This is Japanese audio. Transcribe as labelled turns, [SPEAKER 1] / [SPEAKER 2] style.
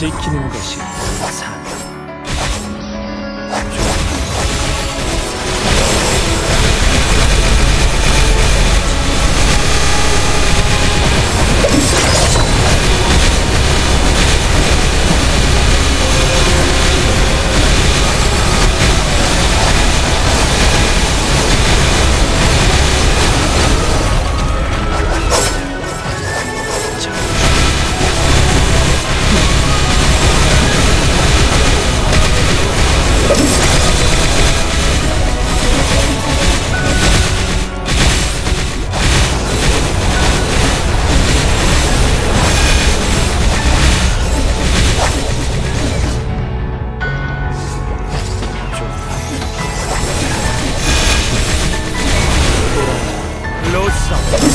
[SPEAKER 1] 지키는 것이 사 you